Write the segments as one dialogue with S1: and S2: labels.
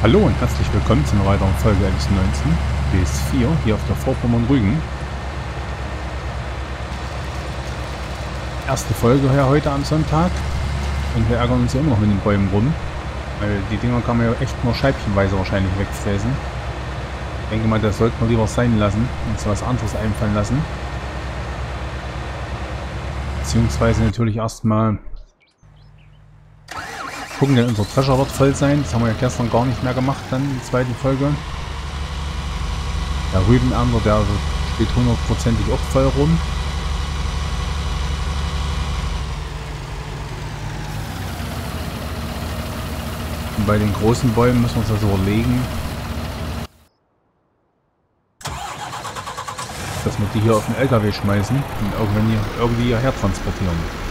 S1: Hallo und herzlich willkommen zu einer weiteren Folge LS19 BS4 hier auf der Vorpommern-Rügen. Erste Folge hier heute am Sonntag und wir ärgern uns ja immer noch mit den Bäumen rum, weil die Dinger kann man ja echt nur scheibchenweise wahrscheinlich wegfräsen. Ich denke mal, das sollte man lieber sein lassen und uns was anderes einfallen lassen. Beziehungsweise natürlich erstmal gucken, denn unser Treasure wird voll sein. Das haben wir ja gestern gar nicht mehr gemacht, dann in der zweiten Folge. Der Rübenander, der steht hundertprozentig auch voll rum. Und bei den großen Bäumen müssen wir uns das überlegen, dass wir die hier auf den LKW schmeißen und irgendwie, irgendwie hierher transportieren.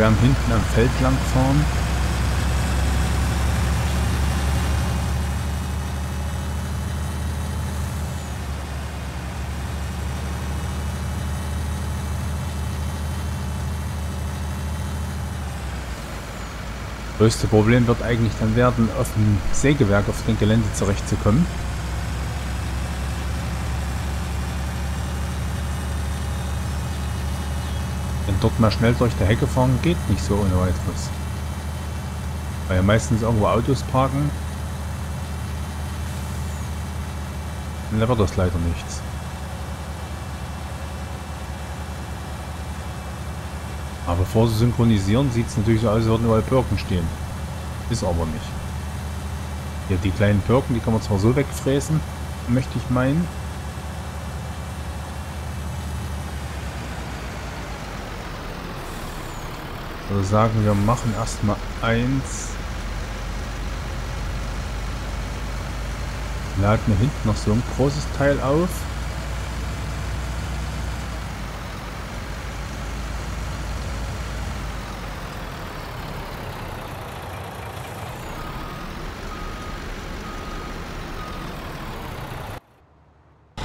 S1: Wir werden hinten am Feld lang fahren. größte Problem wird eigentlich dann werden, auf dem Sägewerk auf dem Gelände zurechtzukommen. Dort mal schnell durch die Hecke fahren geht nicht so ohne weiteres. Weil ja meistens irgendwo Autos parken. Und da wird das leider nichts. Aber bevor sie synchronisieren, sieht es natürlich so aus, als würden überall Birken stehen. Ist aber nicht. Hier die kleinen Birken, die kann man zwar so wegfräsen, möchte ich meinen. Also sagen wir machen erstmal eins. Laden wir hinten noch so ein großes Teil auf.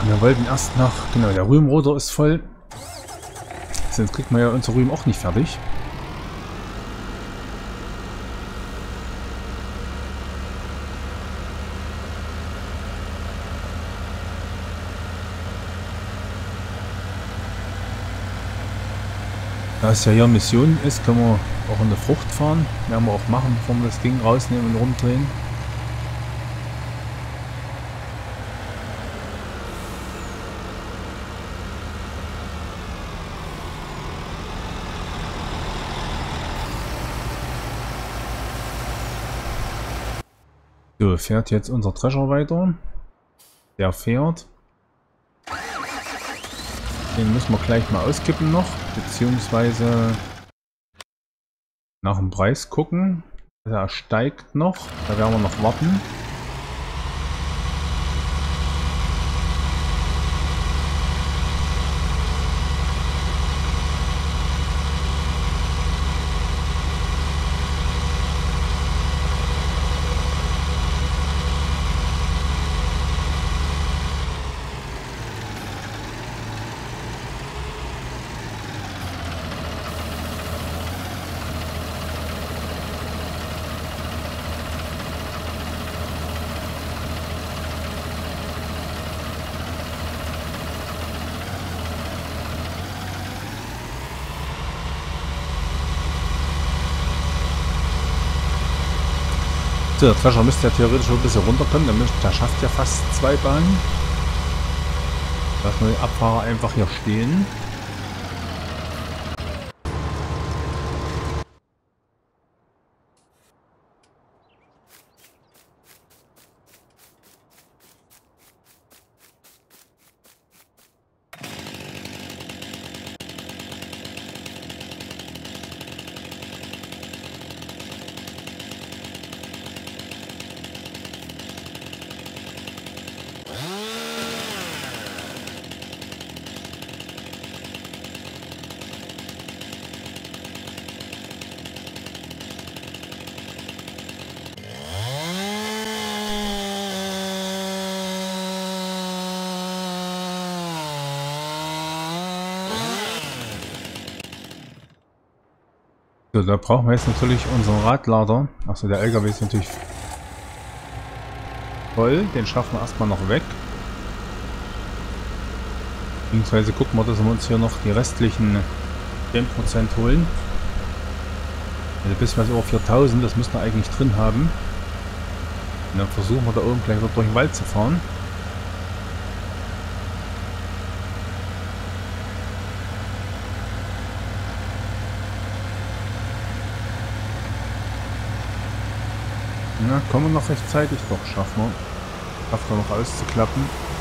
S1: wir wollten erst noch, genau, der Rübenroder ist voll. Sonst kriegt man ja unser Rüben auch nicht fertig. Da es ja hier Mission ist, können wir auch in der Frucht fahren. Werden wir auch machen, bevor wir das Ding rausnehmen und rumdrehen. So, fährt jetzt unser Treasure weiter. Der fährt. Den müssen wir gleich mal auskippen noch, beziehungsweise nach dem Preis gucken. Der steigt noch, da werden wir noch warten. Der Treasure müsste ja theoretisch ein bisschen runterkommen. Der, der schafft ja fast zwei Bahnen. Lassen wir den Abfahrer einfach hier stehen. So, da brauchen wir jetzt natürlich unseren Radlader. Achso, der LKW ist natürlich voll. Den schaffen wir erstmal noch weg. Beziehungsweise gucken wir, dass wir uns hier noch die restlichen 10% holen. Also bis was über 4000, das müssen wir eigentlich drin haben. Und dann versuchen wir da oben gleich wieder durch den Wald zu fahren. Na, kommen wir noch rechtzeitig? Doch, schaffen wir. Schaffen wir noch auszuklappen.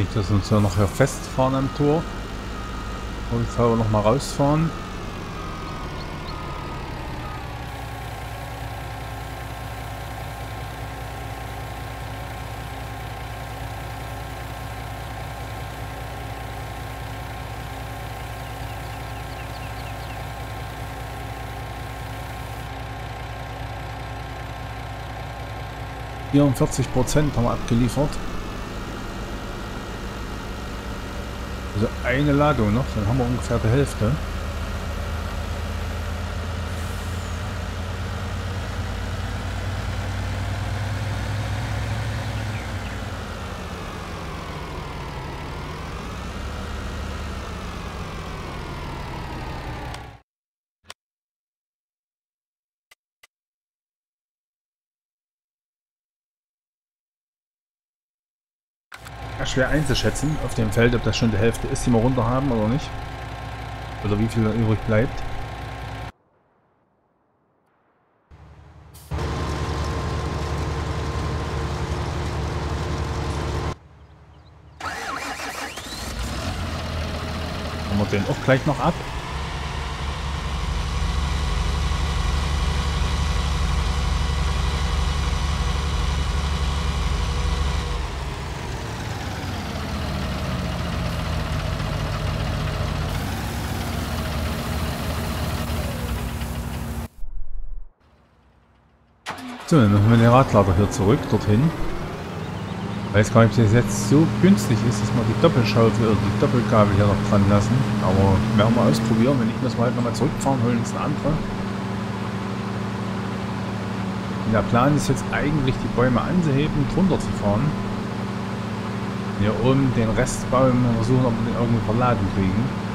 S1: Nicht, dass uns ja noch hier festfahren am Tor. Und jetzt aber noch mal rausfahren. Vierundvierzig Prozent haben wir abgeliefert. Also eine Ladung noch, dann haben wir ungefähr die Hälfte. Schwer einzuschätzen auf dem Feld, ob das schon die Hälfte ist, die wir runter haben oder nicht. Oder wie viel übrig bleibt. Haben wir den auch gleich noch ab. So, dann machen wir den Radlader hier zurück, dorthin. Ich weiß gar nicht, ob das jetzt so günstig ist, dass wir die Doppelschaufel oder die Doppelkabel hier noch dran lassen. Aber werden wir ausprobieren. Wenn nicht, müssen wir halt nochmal zurückfahren, holen uns eine andere. Und der Plan ist jetzt eigentlich, die Bäume anzuheben, drunter zu fahren. Hier oben den Restbaum versuchen, ob wir den irgendwie verladen kriegen.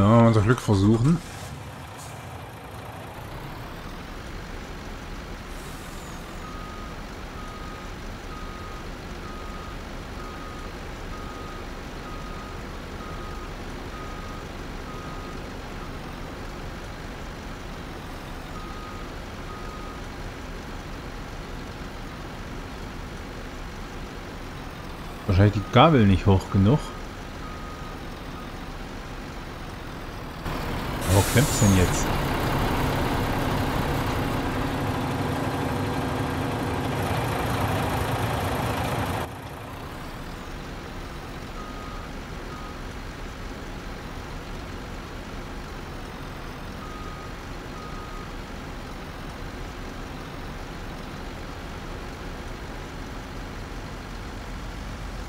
S1: Ja, unser Glück versuchen. Wahrscheinlich die Gabel nicht hoch genug. klemmt's denn jetzt?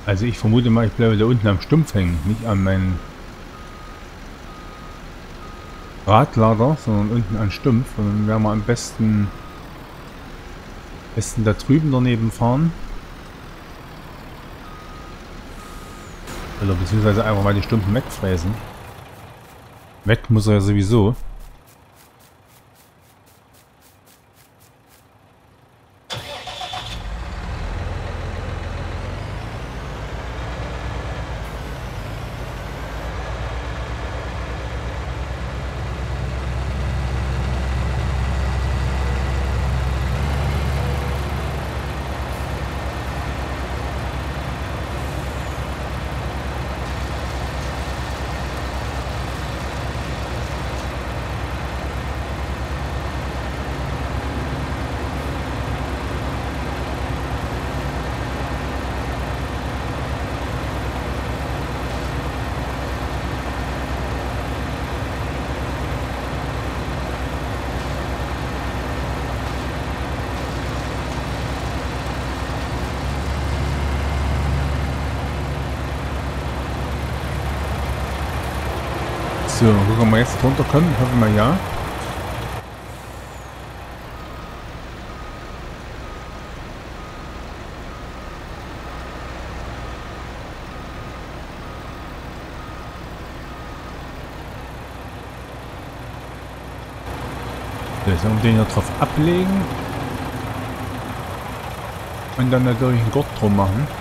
S1: Also ich vermute mal, ich bleibe da unten am Stumpf hängen, nicht an meinen Radlader, sondern unten an Stumpf. Und dann werden wir am besten, besten da drüben daneben fahren. Oder beziehungsweise einfach mal die Stunden wegfräsen. Weg muss er ja sowieso. So, gucken wir jetzt drunter können. Hoffen wir ja. So, jetzt den hier drauf ablegen. Und dann natürlich einen Gurt drum machen.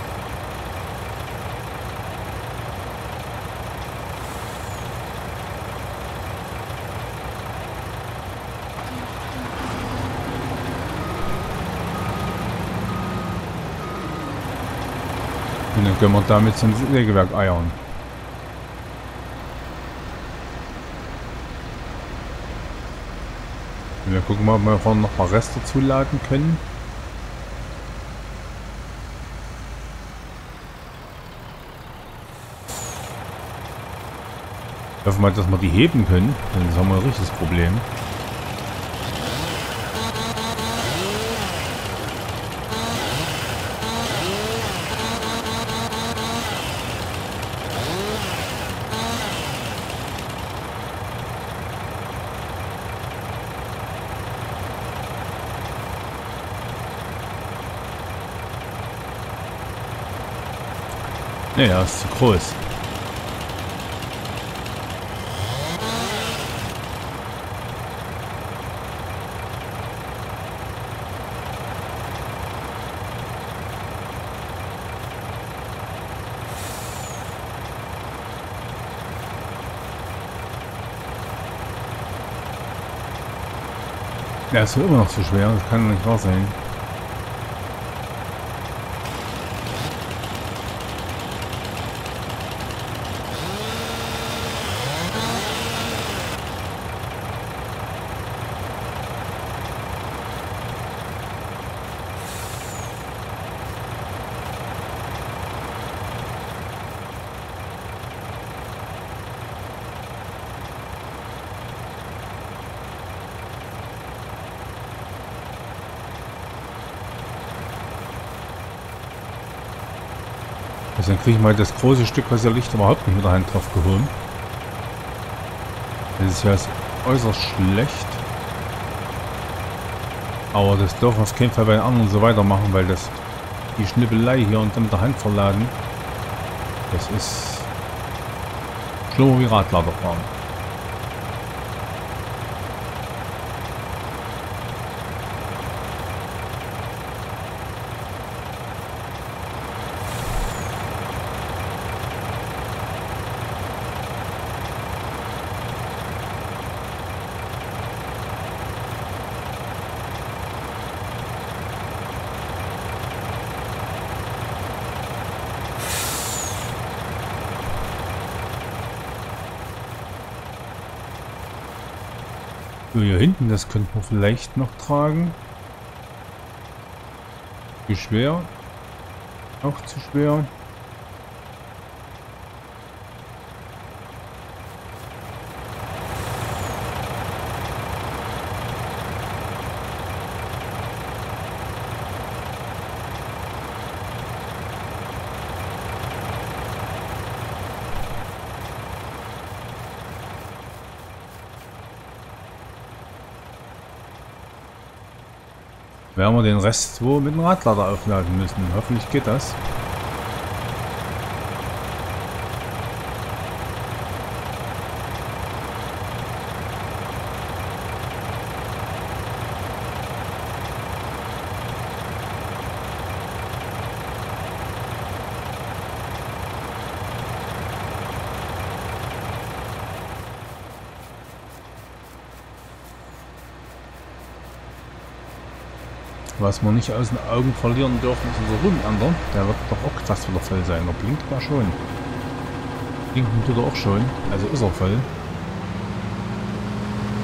S1: Und dann können wir damit zum Sägewerk eiern. Und wir gucken mal, ob wir vorne noch paar Reste zuladen können. Ich hoffe mal, dass wir die heben können. Dann haben wir ein richtiges Problem. Er ist zu groß. Der ist immer noch zu schwer, das kann nicht wahr sein. Also dann kriege ich mal das große Stück Licht überhaupt nicht mit der Hand drauf geholt. Das ist ja äußerst schlecht. Aber das dürfen wir auf keinen Fall bei den anderen so weitermachen, weil das die Schnippelei hier und dann mit der Hand verladen, das ist schlimmer wie Radlader fahren. So, hier hinten, das könnte man vielleicht noch tragen. Zu schwer. Auch zu schwer. Werden wir den Rest wo mit dem Radlader aufladen müssen. Hoffentlich geht das. Was wir nicht aus den Augen verlieren dürfen, ist unser Rundlander. Der wird doch auch fast wieder voll sein. Er blinkt ja schon. Blinken tut er auch schon. Also ist er voll.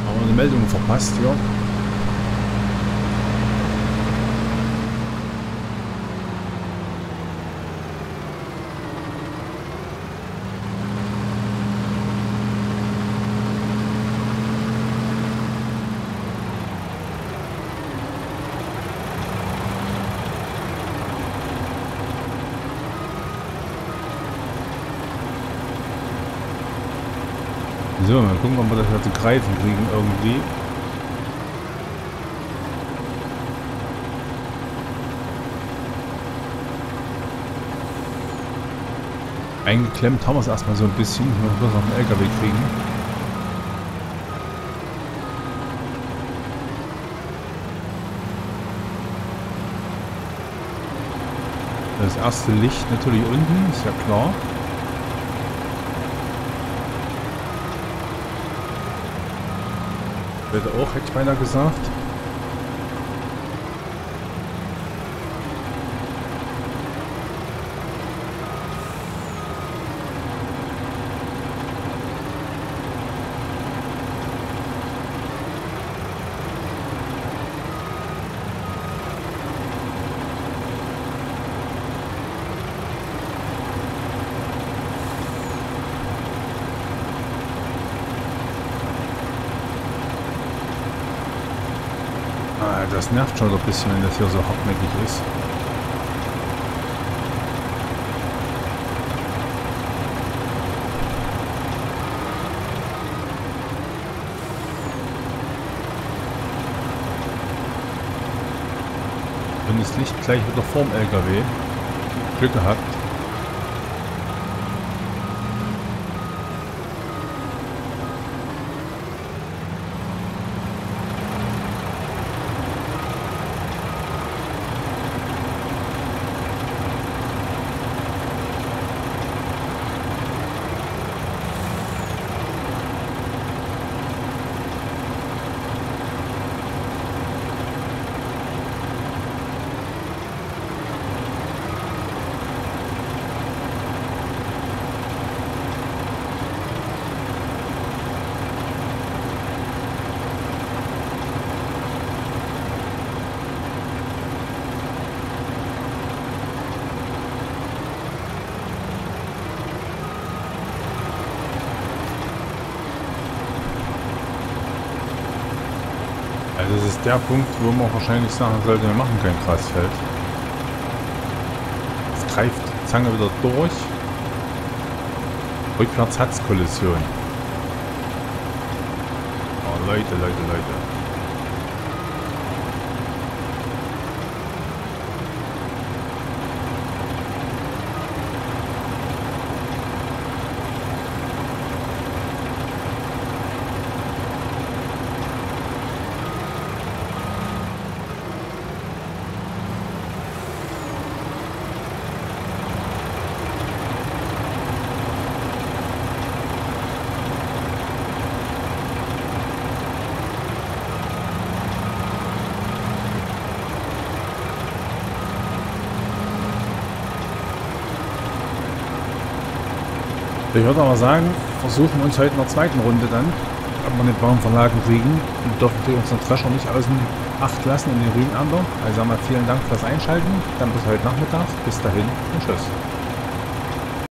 S1: Haben wir eine Meldung verpasst hier. So, mal gucken, ob wir das zu greifen kriegen irgendwie. Eingeklemmt haben wir es erstmal so ein bisschen. Ich muss bloß noch einen LKW kriegen. Das erste Licht natürlich unten, ist ja klar. Wird auch, hätte ich beinahe gesagt. Das nervt schon ein bisschen, wenn das hier so hartnäckig ist. Und das Licht gleich wieder vorm LKW. Glück gehabt. Das ist der Punkt, wo man wahrscheinlich sagen sollte, wir machen kein Grasfeld. Es greift die Zange wieder durch. Rückwärts hat es Kollision. Oh Leute, Leute, Leute. Ich würde aber sagen, versuchen wir uns heute in der zweiten Runde dann, ob wir den Baum verladen kriegen und dürfen wir unseren Drescher nicht außen Acht lassen in den Rügenander. Also wir vielen Dank fürs Einschalten, dann bis heute Nachmittag. Bis dahin und tschüss.